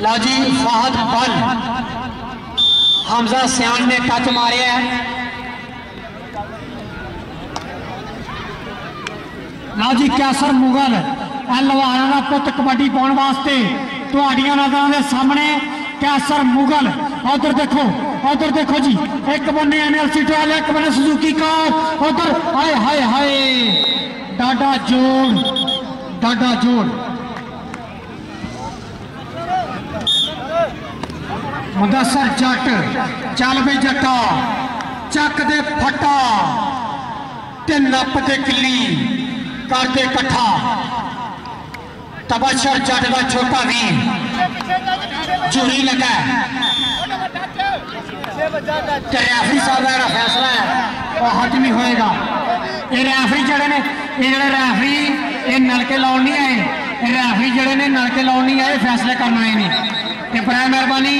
लाजी फाहद पल हमजा सियान ने टच मारे है। लाजी कैसर मुगल एलवाना पुत कबड्डी पाने वास्ते थोड़िया नज़र के सामने कैसर मुगल। उधर देखो उधर देखो जी। एक बने एनएलसी ट्रैल, एक बने सुजुकी कार उधर, हाय हाय हाय। डाडा जोड़ डाडा जोड़ मुदसर जट चल भी जटा। चक दे फटा। ते नप दे किली कर दे कठा। तबशर जट का छोटा भी चूड़ी लगा रेफरी साहब का फैसला है। वह हतमी होएगा। ये रेफरी जड़े ने जो रेफरी ये नलके लाने नहीं आए। रैफरी जड़े ने नलके लाने नहीं आए, फैसले करना आए ने। तो बड़ा मेहरबानी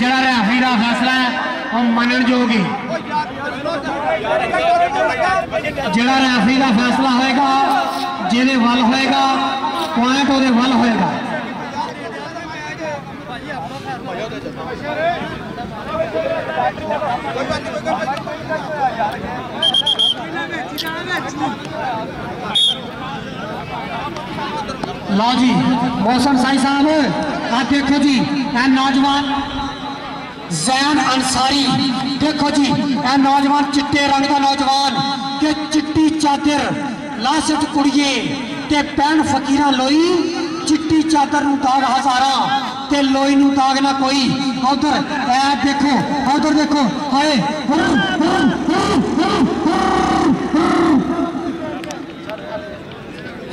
जरा रैफरी का फैसला है वह मनन योग है। जरा रैफरी का फैसला होएगा, जेदे वल होएगा पॉइंट वो तो वल होएगा। लो जी मोहसन साई साहब, आप देखो जी ए नौजवान जैन अंसारी, देखो जी ए नौजवान चिट्टे रंग का नौजवान, के चिट्टी चादर लाशत कुड़िए ते पैन फकीरा लोई, चिट्टी चादर नाग हजारा। ਲੋਈ ਚਿੱਟੀ ਚਾਦਰ ਨੂੰ ਦਾਗ ਹਜ਼ਾਰਾਂ ਤੇ ਲੋਈ ਨੂੰ ਦਾਗ ਨਾ ਕੋਈ ਉਧਰ ਇਹ ਦੇਖੋ ਉਧਰ ਦੇਖੋ ਹਾਏ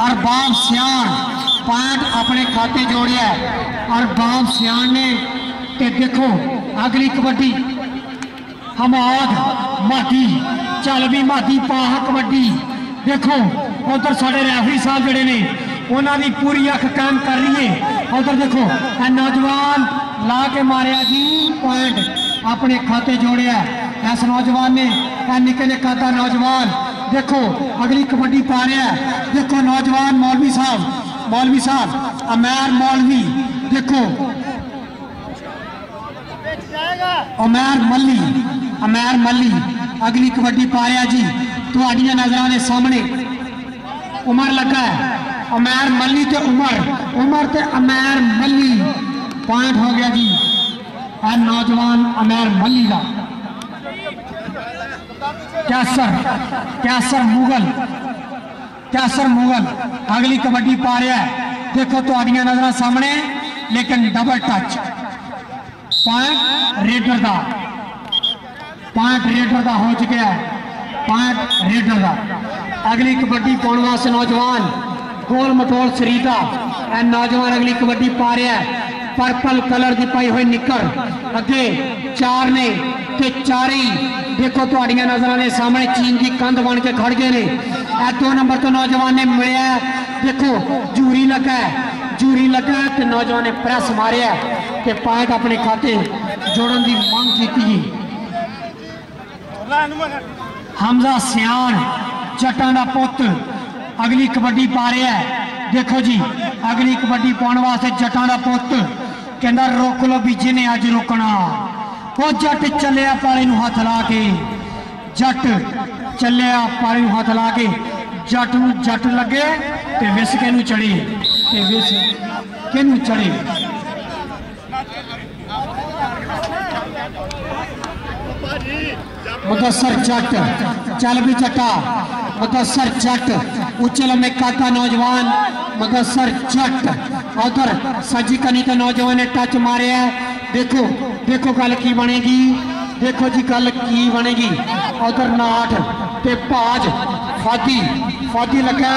ਅਰਬਾਬ ਸਿਆਣ ਪੁਆਇੰਟ ਆਪਣੇ ਖਾਤੇ ਜੋੜਿਆ ਅਰਬਾਬ ਸਿਆਣ ਨੇ ਤੇ ਦੇਖੋ ਅਗਲੀ ਕਬੱਡੀ ਹਮਾਦ ਮਾਦੀ ਚੱਲ ਵੀ ਮਾਦੀ ਪਾਹ ਕਬੱਡੀ ਦੇਖੋ ਉਧਰ ਸਾਡੇ ਰੈਫਰੀ ਸਾਹਿਬ ਜਿਹੜੇ ਨੇ उन्होंने पूरी अख कायम कर रही है। उधर देखो नौजवान ला के मारिया जी पॉइंट अपने खाते जोड़िया। इस नौजवान ने निके ने खाता नौजवान, देखो, अगली कबड्डी पा रहा है। देखो नौजवान मौलवी साहब मौलवी साहब, अमैर मौलवी, देखो। अमैर मल्ली अमैर मल्ली, अगली कबड्डी पा रहा जी। थोड़िया नज़र सामने उमर लगा है। अमैर मल्ली ते उमर। उमर ते अमैर मल्ली। पॉइंट हो गया जी। ए नौजवान अमैर मल्ली का कैसर कैसर मुगल। कैसर मुगल। अगली कबड्डी पा रहा है। देखो थोड़िया तो नज़र सामने, लेकिन डबल टच पॉइंट रेडर का पॉइंट रेडर का हो चुका है। पॉइंट रेडर का अगली कबड्डी पाने वास्ते नौजवान। खोल मटोल सरीदा ए नौजवान अगली कबड्डी पा रहा है। पर्पल कलर की पाई हुई निकर अगे चार ने ते चार ही। देखो थोड़िया तो नज़र के सामने चीन की कंध बन के खड़ गए ने। दो नंबर तो नौजवान ने मिले है। देखो जूरी लगा है। जूरी लगा है तो नौजवान ने प्रेस मारे है। तो पॉइंट अपने खाते जोड़न की मांग की हमजा सियान जटा का पुत ਹਮਜ਼ਾ ਸਿਆਣ ਜੱਟਾਂ ਦਾ ਪੁੱਤ ਅਗਲੀ ਕਬੱਡੀ ਪਾ ਰਿਹਾ ਹੈ ਦੇਖੋ ਜੀ ਅਗਲੀ ਕਬੱਡੀ ਪਾਉਣ ਵਾਸਤੇ ਜੱਟਾਂ ਦਾ ਪੁੱਤ ਕਹਿੰਦਾ ਰੋਕ ਲੋ ਵੀ ਜਿਹਨੇ ਅੱਜ ਰੋਕਣਾ ਉਹ ਜੱਟ ਚੱਲਿਆ ਪਾਲੇ ਨੂੰ ਹੱਥ ਲਾ ਕੇ ਜੱਟ ਚੱਲਿਆ ਪਾਲੇ ਨੂੰ ਹੱਥ ਲਾ ਕੇ ਜੱਟ ਨੂੰ ਜੱਟ ਲੱਗੇ ਤੇ ਵਿਸ ਕੇ ਨੂੰ ਚੜੇ ਤੇ ਵਿਸ ਕਿਹਨੂੰ ਚੜੇ मुदसर जट चल भी जटा मुदसर जट उचल में काका नौजवान मुदसर जट उधर सजी कनी तो नौजवान ने टच मारे है। देखो देखो गल की बनेगी। देखो जी, गल की बनेगी। उधर नाठ ते भाज फादी फादी लगा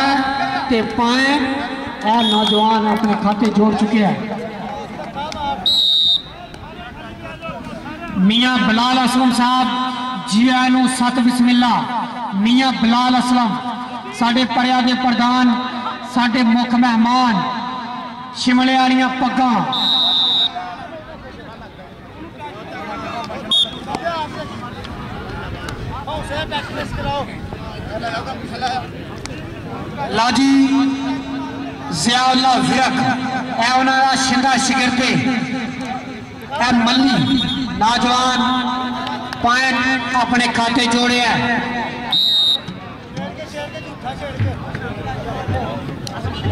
ते पाए। और नौजवान अपने खाते जोड़ चुके हैं। मियाँ बलाल असलम साहब जिया सत बिस्मिल्ला मियाँ बिलाल असलम, साढ़े परिया के प्रधान, साढ़े मुख मेहमान, शिमले वाली पग लाजी जी शिंदा शिगरते पे मल्ली, नौजवान पॉइंट अपने खाते जोड़े है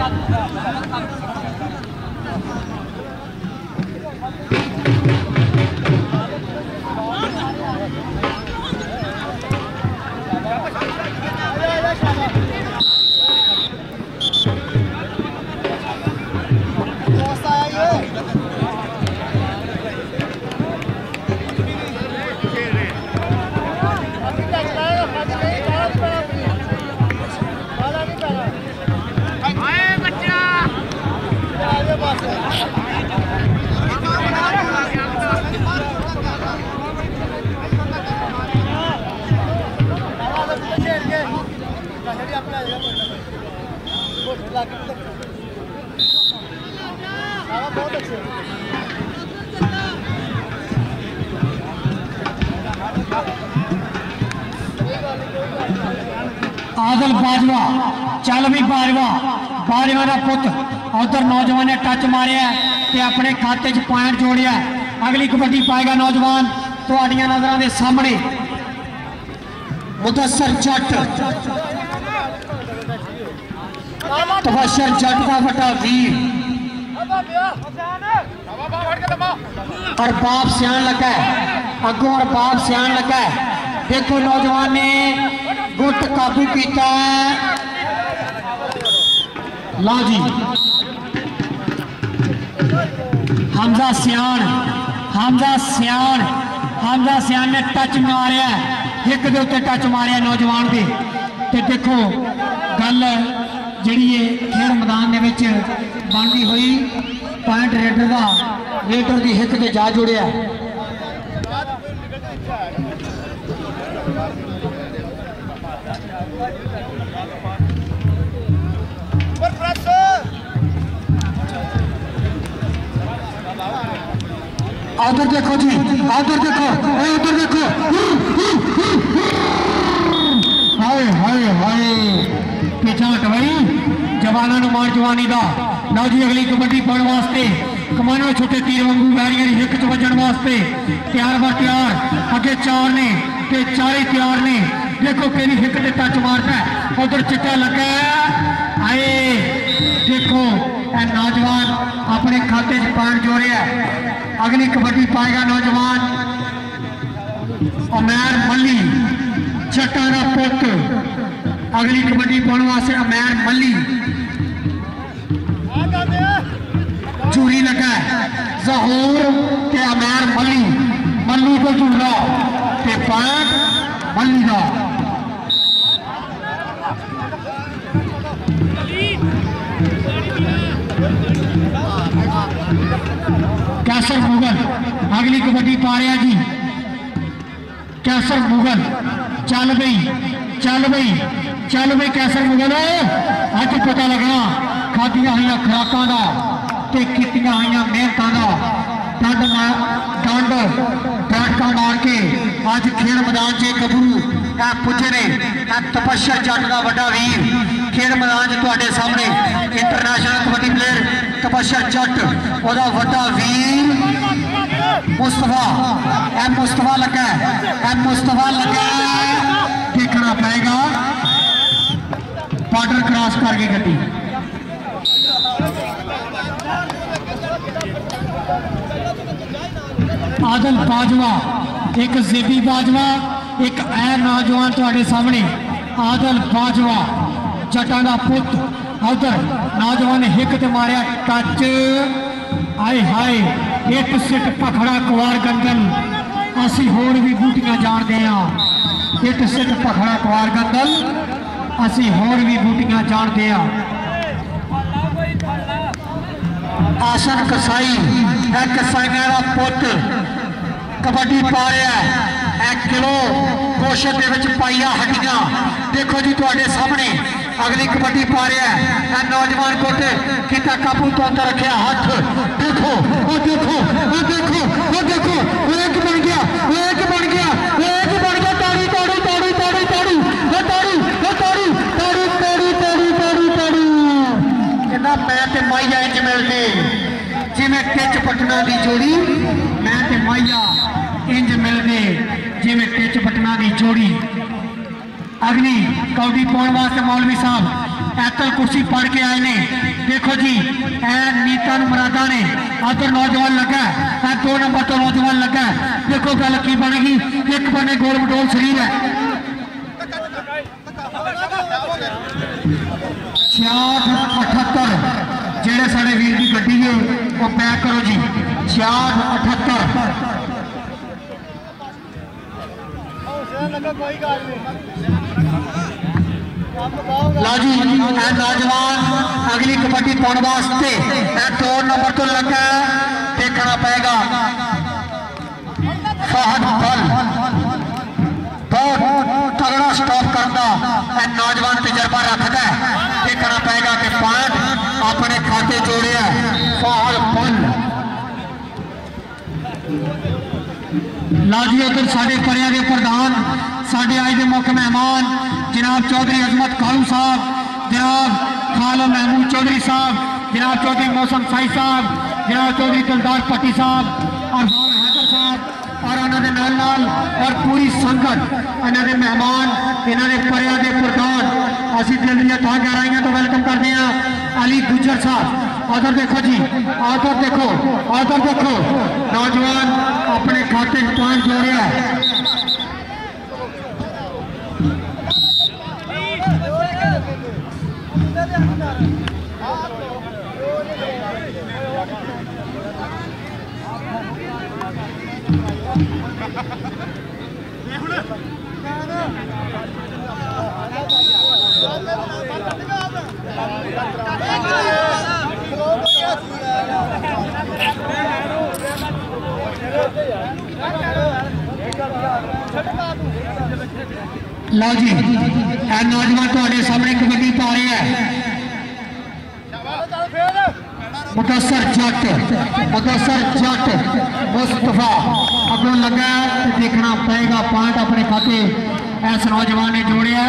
何だ? आदल बाजवा चल भी बाजवा बाजवा का पुत, उधर नौजवान ने टच मारिया ते अपने खाते च पॉइंट जोड़िया अगली कबड्डी पाएगा नौजवान थोड़िया तो नज़र के सामने मुदसर जट। तबशर जट का फटा वीर और बाप सियान लगा है। अगों और बाप सियान लगा है। देखो नौजवान ने गुट काबू किया है। लो जी। हमजा सियान हमजा सियान हमजा सियान ने टच मारिया एक दे टच मारिया नौजवान की देखो, गल ਜਿਹੜੀ ਹੈ ਖੇਡ ਮੈਦਾਨ ਦੇ ਵਿੱਚ ਬਣਦੀ ਹੋਈ ਪੁਆਇੰਟ ਰੇਡਰ ਦਾ ਰੇਡਰ ਦੀ ਹਿੱਕ ਤੇ ਜਾ ਜੁੜਿਆ पर प्रेस ਉਧਰ ਦੇਖੋ ਜੀ ਉਧਰ ਦੇਖੋ ਜਵਾਨਾਂ ਨੂੰ ਮਾਰ ਜਵਾਨੀ ਦਾ ਲਓ ਜੀ ਅਗਲੀ ਕਬੱਡੀ ਪਾਉਣ ਵਾਸਤੇ ਕਮਾਨੋ ਛੋਟੇ ਤੀਰ ਵਾਂਗੂ ਵੈਰੀਆਂ ਦੀ ਹਿੱਕ 'ਚ ਵੱਜਣ ਵਾਸਤੇ ਤਿਆਰ ਬਰ ਤਿਆਰ ਅੱਗੇ ਚਾਰ ਨੇ ਤੇ ਚਾਰੇ ਤਿਆਰ ਨੇ ਦੇਖੋ ਕਿਹੜੀ ਹਿੱਕ ਤੇ ਟੱਚ ਮਾਰਦਾ ਉਧਰ ਚਿੱਟਾ ਲੱਗਾ ਹੈ। ਆਏ ਦੇਖੋ ਇਹ ਨੌਜਵਾਨ ਆਪਣੇ ਖਾਤੇ 'ਚ ਪਾਣ ਜੋੜਿਆ ਅਗਲੀ ਕਬੱਡੀ ਪਾਏਗਾ ਨੌਜਵਾਨ ਅਮੈਰ ਮੱਲੀ ਚੱਟਾ ਦਾ ਪੁੱਤ ਅਗਲੀ ਕਬੱਡੀ ਪਾਉਣ ਵਾਸਤੇ ਅਮੈਰ ਮੱਲੀ जूरी लगा जहूर के अमार मल्ली मल्ली को जुड़ो के पाक मल्ली लो कैसर मुगल, अगली कबड्डी पारिया जी। कैसर मुगल, चल बई चल बई चल बई कैसर मुगल। अच पता लगना, खादिया हुई खुराकों का ਤੇ ਕੀਤੀਆਂ ਹੋਈਆਂ ਮਿਹਨਤਾਂ ਦਾ ਡੰਡ ਮਾਰ ਡੰਡ ਡਾਟਕਾ ਮਾਰ ਕੇ ਅੱਜ ਖੇਡ ਮੈਦਾਨ 'ਚ ਗੱਭਰੂ ਇਹ ਪੁੱਜੇ ਨੇ ਇਹ ਤਪੱਸਿਆ ਜੱਟ ਦਾ ਵੱਡਾ ਵੀਰ ਖੇਡ ਮੈਦਾਨ 'ਚ ਤੁਹਾਡੇ ਸਾਹਮਣੇ ਇੰਟਰਨੈਸ਼ਨਲ ਕਬੱਡੀ ਪਲੇਅਰ ਤਪੱਸਿਆ ਜੱਟ ਉਹਦਾ ਵੱਡਾ ਵੀਰ ਮੁਸਤਫਾ ਇਹ ਮੁਸਤਫਾ ਲੱਗਾ ਹੈ। ਇਹ ਮੁਸਤਫਾ ਲੱਗਾ ਹੈ। ਦੇਖਣਾ ਪਏਗਾ ਬਾਰਡਰ ਕ੍ਰਾਸ ਕਰ ਗਈ ਗੱਡੀ आदल बाजवा, एक जेबी बाजवा, एक ऐ नौजवान थोड़े सामने आदल बाजवा। जटा का पुत उधर नौजवान हिक ते मारिया टच। आए हाय एक सिट पखड़ा कुवार गंदल। असी होर भी बूटियाँ जानते हाँ एक सिट पखड़ा कुवार गंदल। असी होर भी बूटियाँ जानते हाँ आसन कसाई है कसाइया का पुत कबड्डी पा रहा है। एक किलो कोशन के पाइया हटिया देखो जी थोड़े तो सामने, अगली कबड्डी पा रहा है। नौजवान कुछ किता काबू तो अंदर रखे हाथ देखो वो देखो वो देखो वो देखो एक बन गया एक बन गया एक बन गया, ताड़ी ताड़ी ताड़ी ताड़ी ताड़ी वो ताड़ी वो ताड़ी ताड़ी ताड़ी ताड़ी ताड़ी ताड़ी। कहना मैं तो माइया इंज मिलते जिमें पटना की जोड़ी, मैं माइया ਬਟਨਾਂ ਦੀ ਜੋੜੀ ਅਗਲੀ ਕੌਡੀ ਪਾਉਣ ਵਾਸਤੇ ਮੌਲਵੀ ਸਾਹਿਬ ਐਤਲ ਕੁਰਸੀ ਪੜ ਕੇ ਆਏ ਨੇ ਦੇਖੋ ਜੀ ਇਹ ਨੀਤਾਂ ਨੂੰ ਮਰਾਦਾ ਨੇ ਆਦਰ ਨੌਜਵਾਨ ਲੱਗਾ ਇਹ ਦੋ ਨੰਬਰ ਤੋਂ ਨੌਜਵਾਨ ਲੱਗਾ ਦੇਖੋ ਗੱਲ ਕੀ ਬਣੇਗੀ ਇੱਕ ਬੰਨੇ ਗੋਲ ਮਟੋਲ ਸਰੀਰ ਹੈ 66 78 ਜਿਹੜੇ ਸਾਡੇ ਵੀਰ ਦੀ ਗੱਡੀ ਹੈ ਉਹ ਪੈਕ ਕਰੋ ਜੀ 66 78 लाजी एंड नौजवान अगली कबड्डी पाने वास्ते टोर नंबर तो लगा देखना पेगा फहद बल बहुत तगड़ा स्टॉप करता है नौजवान तजर्बा रखता है। देखना पेगा कि अपने खाते जोड़े फहद बल लाजू अगर साढ़े के प्रधान मौके मेहमान, जनाब चौधरी अजमत खालू साहब, जनाब खालो महमूद चौधरी साहब, जनाब चौधरी मौसम साई साहब, जनाब चौधरी दिलदार पट्टी साहब, और हैदर साहब, और उन्होंने नाल नाल और पूरी संगत, इन्होंने मेहमान, इन्होंने परिया के प्रधान, असि दिल दिया दां गहराइया तो वेलकम करते हैं अली गुजर साहब, आदर देखो जी, आदर देखो आदर देखो, नौजवान अपने खाते पान जोड़िया लो जी नौजवान तो थोड़े सामने कबड्डी पा रहे हैं। मुदसर जट मुदसर जट मुस्तफ़ा अब लगा देखना पड़ेगा पॉइंट अपने खाते इस नौजवान ने जोड़े है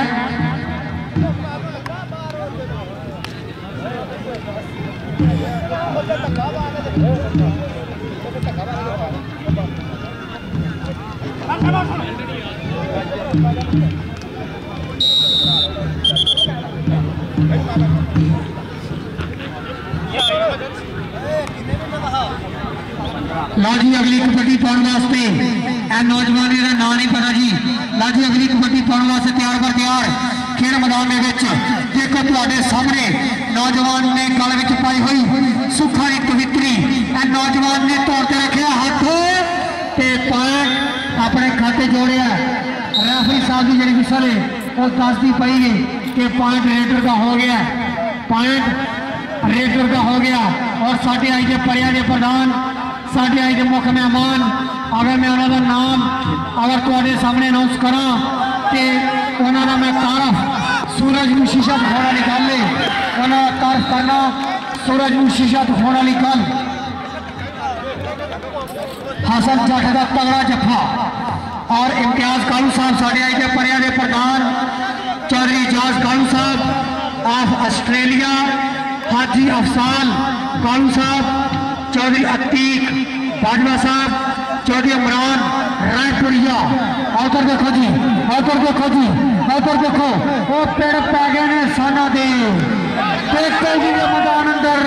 Come on. ਲਓ ਜੀ ਅਗਲੀ ਕਬੱਡੀ ਪਾਉਣ ਵਾਸਤੇ ਇਹ ਨੌਜਵਾਨ ਇਹਦਾ ਨਾਂ ਨਹੀਂ ਪਤਾ ਜੀ ਲਓ ਜੀ ਅਗਲੀ ਕਬੱਡੀ ਪਾਉਣ ਵਾਸਤੇ ਤਿਆਰ ਬਰ ਤਿਆਰ ਖੇਡ ਮੈਦਾਨ ਦੇ ਵਿੱਚ ਦੇਖੋ ਤੁਹਾਡੇ ਸਾਹਮਣੇ ਨੌਜਵਾਨ ਨੇ ਗਲ ਵਿੱਚ ਪਾਈ ਹੋਈ ਸੁੱਖਾ ਦੀ ਕਵਿਤਰੀ ਇਹ ਨੌਜਵਾਨ ਨੇ ਤੌਰ ਤੇ ਰੱਖਿਆ ਹੱਥ ਤੇ ਪੁਆਇੰਟ ਆਪਣੇ ਖਾਤੇ ਜੋੜਿਆ ਰੈਫਰੀ ਸਾਹਿਬ ਦੀ ਜਿਹੜੀ ਵਿਸਲ ਹੈ ਉਹ ਦੱਸਦੀ ਪਈ ਹੈ ਕਿ ਪੁਆਇੰਟ ਰੇਡਰ ਦਾ ਹੋ ਗਿਆ ਪੁਆਇੰਟ ਰੇਡਰ ਦਾ ਹੋ ਗਿਆ ਔਰ ਸਾਡੇ ਅੱਜ ਦੇ ਪਰਿਆਂ ਦੇ ਪ੍ਰਧਾਨ ਸਾਡੇ ਅੱਜ ਦੇ ਮੁੱਖ ਮਹਿਮਾਨ ਅਗਰ ਮੈਂ ਉਹਨਾਂ ਦਾ ਨਾਮ ਅਗਰ ਤੁਹਾਡੇ ਸਾਹਮਣੇ ਅਨਾਉਂਸ ਕਰਾਂ ਤੇ ਉਹਨਾਂ ਦਾ ਮੈਂ ਤਾਰਫ ਸੂਰਜ ਨੂੰ ਸ਼ੀਸ਼ਾ ਦਿਖਾਉਣ ਵਾਲੀ ਗੱਲ ਹੈ ਉਹਨਾਂ ਦਾ ਤਾਰਫ ਕਰਨਾ ਸੂਰਜ ਨੂੰ ਸ਼ੀਸ਼ਾ ਦਿਖਾਉਣ ਵਾਲੀ ਗੱਲ ਹਸਨ ਜੱਟ ਦਾ ਤਗੜਾ ਜੱਫਾ ਔਰ ਇਮਤਿਆਜ਼ ਕਾਲੂ ਸਾਹਿਬ ਸਾਡੇ ਅੱਜ ਦੇ ਪਰਿਆਂ ਦੇ ਪ੍ਰਧਾਨ ਚੌਧਰੀ ਇਜਾਜ਼ ਕਾਲੂ ਸਾਹਿਬ ਆਫ ਆਸਟ੍ਰੇਲੀਆ ਹਾਜੀ ਅਫਸਾਨ ਕਾਲੂ ਸਾਹਿਬ ਚੌਧਰੀ ਅਤੀਕ बाजवा साहब, चौधरी इमरान रायपुरिया आकर देखो जी आकर देखो जी आकर देखो। वो पेड़ पै गए ने, साना दे। देखते जी ने मैदान अंदर।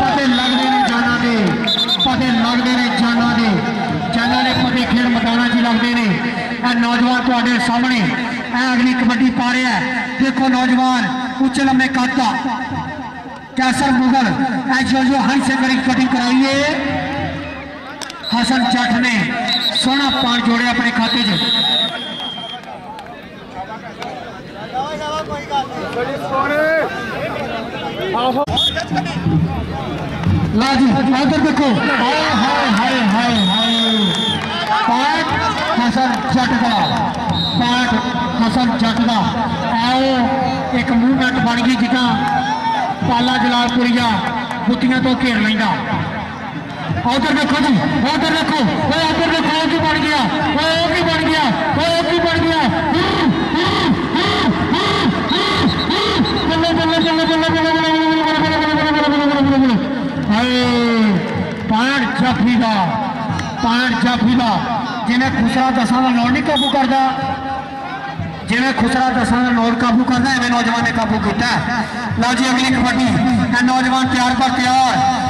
पते लगते ने जाना दे, पते लगते ने जाना दे। जाना ने पते खेल मैदाना च लगते ने नौजवान थोड़े सामने अगली कबड्डी पा रहे है। देखो नौजवान, उच्च कद का कैसर मुगल, ऐ जो जो हर से करी कटिंग कराइए हसन चट ने सोना पान जोड़े अपने खाते च। देखो। हाय हाय हाय हाय पाठ हसन जट का। पाठ हसन जट आओ, एक मूवमेंट बन गई जिदा पाला जलालपुरी बुत्तियाँ तो घेर लेंदा। उधर देखो जी उधर देखो वो उधर देखो वो की बन गया वो की बन गया वो की बन गया जाफी का जिन्हें खुसरा दसा नोट नहीं काबू करता खुसरा दसा नोट काबू नौजवान ने काबू किया लो जी अगली कबड्डी नौजवान तैयार पर तैयार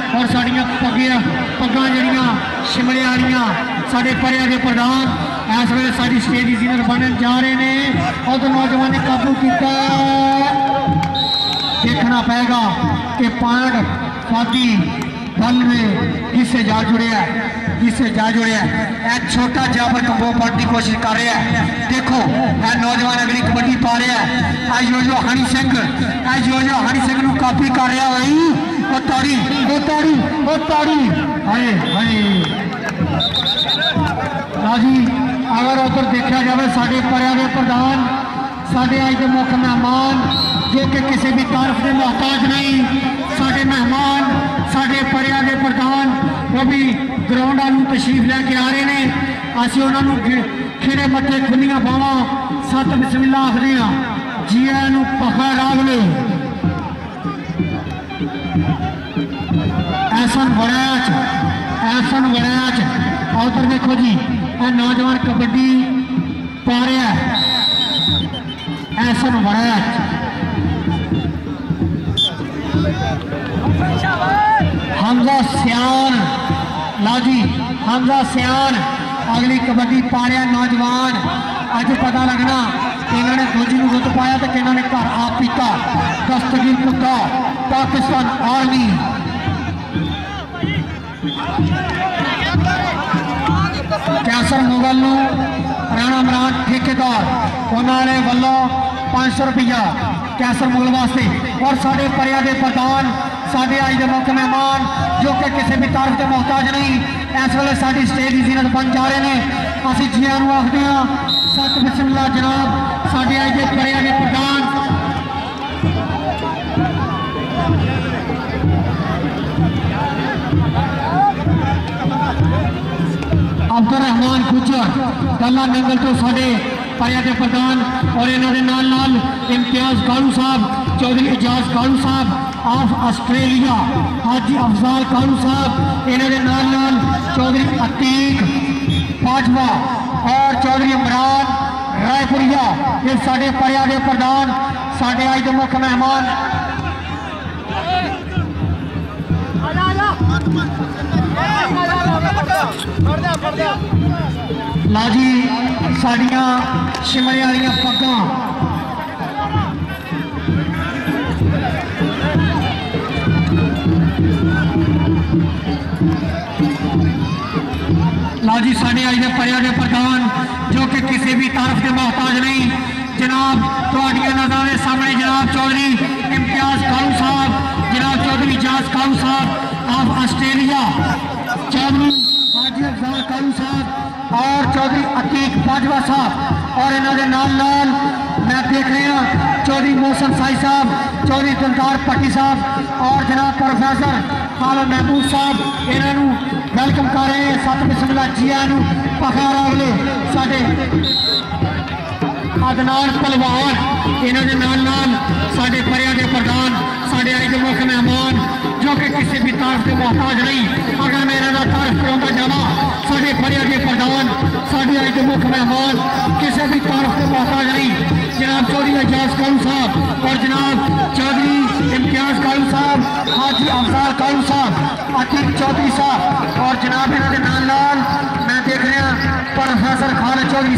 ਔਰ ਸਾਡੀਆਂ ਪੱਗੀਆਂ ਪੱਗਾਂ ਜਿਹੜੀਆਂ ਸ਼ਿਮਲੇ ਵਾਲੀਆਂ ਸਾਡੇ ਪਰਿਆਂ ਦੇ ਪ੍ਰਧਾਨ ਇਸ ਵੇਲੇ ਸਾਡੀ ਸਟੇਜ ਦੀ ਜ਼ਿੰਨਤ ਬਣਨ ਜਾ ਰਹੇ ਨੇ ਉਧਰ ਨੌਜਵਾਨ ਨੇ ਕਾਬੂ ਕੀਤਾ देखना पड़ेगा कि पांड फाती बल में किससे जा जुड़े है किससे जा जुड़े है एक छोटा जाबर कम्बो पाने की कोशिश कर रहा है देखो यह नौजवान अगली कबड्डी पा रहा है आज यो जो हनी सिंह आज यो जो हनी सिंह ਨੂੰ ਕਾਪੀ ਕਰ ਰਿਹਾ ताड़ी ओ ताड़ी ओ ताड़ी हाय हाय राज़ी अगर उधर देखा जाए साडे परिया के प्रधान, साढ़े आज के मुख्य मेहमान, जो कि किसी भी तरफ़ के मोहताज नहीं, साढ़े मेहमान, साढ़े परिया के प्रधान, वो भी ग्राउंड वालू तशरीफ़ लैके आ रहे हैं। असं उन्होंने खिड़े मथे खुलियाँ बावं सत बिस्मिल्ला आखदे जिया जी आया पखा रागले एसन वड़ैच ऐसन वड़ैच उधर देखो जी, ए नौजवान कबड्डी पा रहा है ऐसन वड़ैच हमजा सियान, लो जी, हमजा सियान। अगली कबड्डी पा रहा नौजवान। अज पता लगना कि इन्होंने दूजी गुत पाया तो कि इन्होंने घर आप पीता। दस्तगीर कुत्ता पाकिस्तान आर्मी। कैसर मुगल राणा इमरान ठेकेदार, उन्होंने वालों पाँच सौ रुपया। कैसर मुगल वास्ते? और साढ़े परिया के प्रधान, साढ़े आज के मुख्य मेहमान, जो कि किसी भी तरफ़ के मोहताज नहीं, इस वे साड़ी स्टेज की जीनत बन जा रहे हैं। असं जिया आखते हैं सत बिशमला जनाब, साढ़े आज के परिया के प्रधान अब्दुल रहमान गुजर कला नंगल तो साढ़े परिया के प्रधान और इन्होंने नाल नाल इम्तियाज़ कालू साहब चौधरी एजाज कालू साहब ऑफ़ आस्ट्रेलिया हाजी अफजाल कालू साहब इन्होंने नाल नाल चौधरी अतीक पाजवा और चौधरी इमरान रायपुरिया ये साढ़े परिया के प्रधान साढ़े आज के मुख्य मेहमान ਸਾਡੇ ਅੱਜ ਦੇ ਮੁੱਖ ਮਹਿਮਾਨ ਫੜ ਜਾ ਫੜ ਜਾ ਲਾਜੀ ਸਾਡੀਆਂ ਸ਼ਿਮਲੇ ਵਾਲੀਆਂ ਪੱਗਾਂ ਲਾਜੀ ਸਾਡੇ ਅੱਜ ਦੇ ਪਰਿਆਂ ਦੇ ਪ੍ਰਧਾਨ ਜੋ ਕਿ ਕਿਸੇ ਵੀ ਤਾਰਫ ਦੇ ਮੁਹਤਾਜ ਨਹੀਂ ਜਨਾਬ ਤੁਹਾਡੀਆਂ ਨਜ਼ਰਾਂ ਦੇ ਸਾਹਮਣੇ ਜਨਾਬ ਚੌਧਰੀ ਇਮਤਿਆਜ਼ ਕਾਲੂ ਸਾਹਿਬ ਜਨਾਬ ਚੌਧਰੀ ਜਾਸ ਕਾਲੂ ਸਾਹਿਬ ਆਫ ਆਸਟ੍ਰੇਲੀਆ ਚੌਧਰੀ एसडीएम जहाँ कालू साहब और चौधरी अतीक बाजवा साहब और इन्होंने नाम नाल मैं देख रहे हैं, चौधरी मोहसन साई साहब, चौधरी गुलदार पट्टी साहब और जनाब प्रोफेसर खालद महमूद साहब इन्हों वेलकम कर रहे हैं सत बिस्मिल्ला जिया पखार अगले साढ़े अदनान पलवान इन्होंने नाल नाल साढ़े परिया के प्रधान, साढ़े अज मुख्य मेहमान ਅੱਜ ਦੇ ਮੁੱਖ ਮਹਿਮਾਨ ਜੋ ਕਿ ਕਿਸੇ ਵੀ ਤਾਰਫ ਦੇ ਮੁਹਤਾਜ ਨਹੀਂ ਅਗਰ ਮੈਂ ਇਹਨਾਂ ਦਾ ਤਾਰਫ ਕਰਾਉਂਦਾ ਜਾਵਾਂ ਸਾਡੇ ਪਰਿਆਂ ਦੇ ਪ੍ਰਧਾਨ ਸਾਡੇ ਅੱਜ ਦੇ ਮੁੱਖ ਮਹਿਮਾਨ ਕਿਸੇ ਵੀ ਤਾਰਫ ਦੇ ਮੁਹਤਾਜ ਨਹੀਂ ਜਨਾਬ ਚੌਧਰੀ ਇਜਾਜ਼ ਕਾਲੂ ਸਾਹਿਬ ਔਰ ਜਨਾਬ ਚੌਧਰੀ ਇਮਤਿਆਜ਼ ਕਾਲੂ ਸਾਹਿਬ ਹਾਜੀ ਅਫਜ਼ਾਲ ਕਾਲੂ ਸਾਹਿਬ ਅਤੀਕ ਚੌਧਰੀ ਸਾਹਿਬ ਔਰ ਜਨਾਬ ਇਹਨਾਂ ਦੇ ਨਾਲ ਨਾਲ ਮੈਂ ਦੇਖ ਰਿਹਾ ਪ੍ਰੋਫੈਸਰ ਖਾਲਦ ਚੌਧਰੀ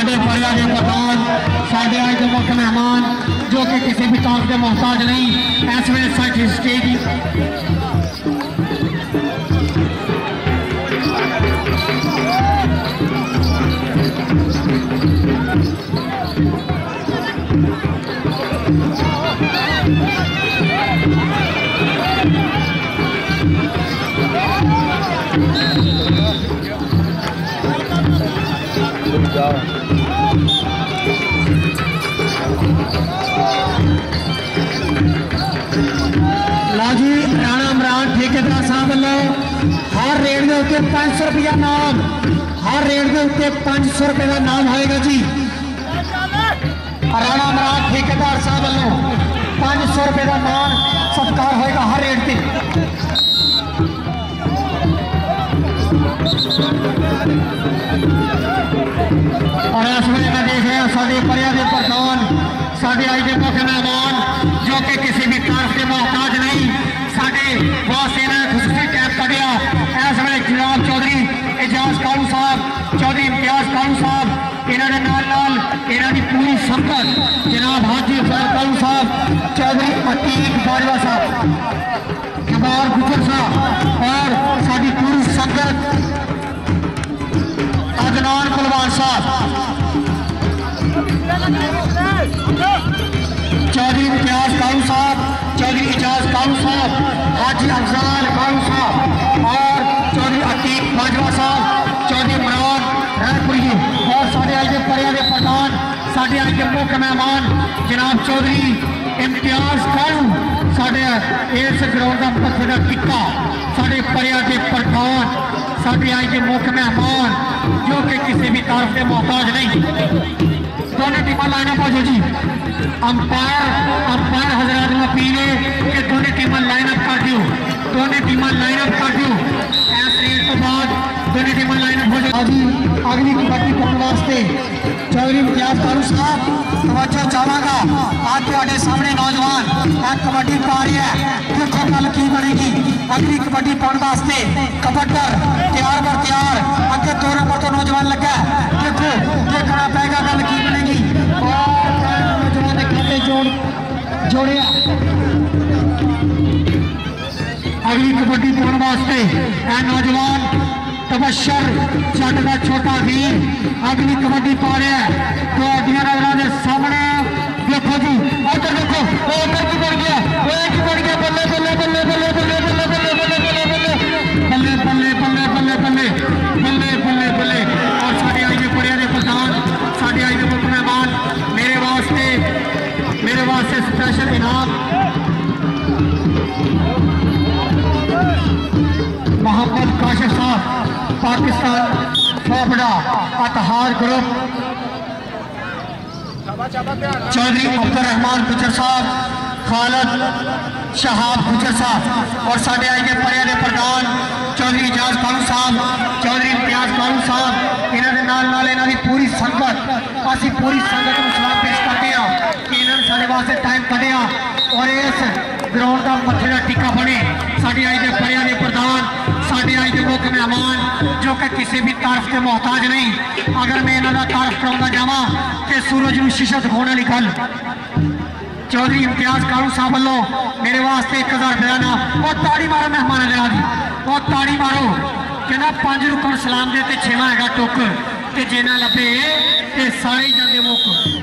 साढ़े फरिया के प्रसाद साढ़े आज के मुख्य मेहमान जो कि किसी भी काम के मोहताज नहीं ऐसे में सच हिस्ट्री हर रेट के उत्ते सौ रुपया नाम। हर रेट के उत्ते सौ रुपए का नाम होगा जी। राणा मराज ठेकेदार साहब वालों, पाँच सौ रुपए का नाम सत्कार होगा हर रेट के और इस वे का देख रहे हैं साधे परिया के प्रधान साधे आई के मुख्य मेहमान जो कि किसी भी कार्य के मोहताज नहीं। चौधरी इम्तियाज़ साहब? चौधरी इजाज कालू साहब? हाजी अफजाल कालू साहब? और चौधरी अतीक बाजवा साहब, चौधरी इमरान रैनपुरी और साढ़े अज के परिया के प्रधान, साढ़े अज के मुख्य मेहमान, जनाब चौधरी इम्तियाज़ कालू साढ़े इस ग्राउंड का मथे का टिक्का साढ़े परिया के प्रधान, साढ़े अज के मुख्य मेहमान, जो कि किसी भी तरफ़ के मोहताज नहीं। दोनों टीमों अप हो जो जी अंपायर अंपायर हजरात में पीने के दोनों टीमों लाइनअप कर दियो। दोनों टीमों लाइनअप कर दियो। तैयार रेट के बाद दोनों टीमों लाइनअप हो जाए। जी जोड़िया अगली कबड्डी पाने वास्ते नौजवान तबशर जट का छोटा वीर। अगली कबड्डी पा रहा है। तो अड्डिया सामने। देखो जी, उधर देखो, उधर भी बढ़ गया? पाकिस्तान फोपड़ा अतहार ग्रुप। चौधरी अब्दुल रहमान गुजर साहब, खालद शहाब गुजर साहब और साढ़े आई के पर्यादे प्रधान चौधरी इजाज खानू साहब, चौधरी इम्तियाज़ खानू साहब इन्होंने नाल नाल इन्हों की पूरी संगत, असी पूरी संगत को सलाम पेश करते हैं कि इन्होंने साढ़े वास्ते टाइम कढ़िया और इस ग्राउंड का मथे का टीका बने। साढ़े आई के पर्यादे प्रधान मुल्क में जो कि किसी भी तारफ के मोहताज नहीं। अगर मैं इन्होंने तारफ कराऊँगा जावा तो सूरज में शिशत होना निकल चौधरी इम्तियाज़ कारू साहब वालों मेरे वास्ते एक हज़ार रुपया और ताड़ी मारो मेहमान लिया दी और ताड़ी मारो। कहना पाँच रुकन सलाम दे छेवा है टुक। तो जे ना लभे तो सारे जाते मुक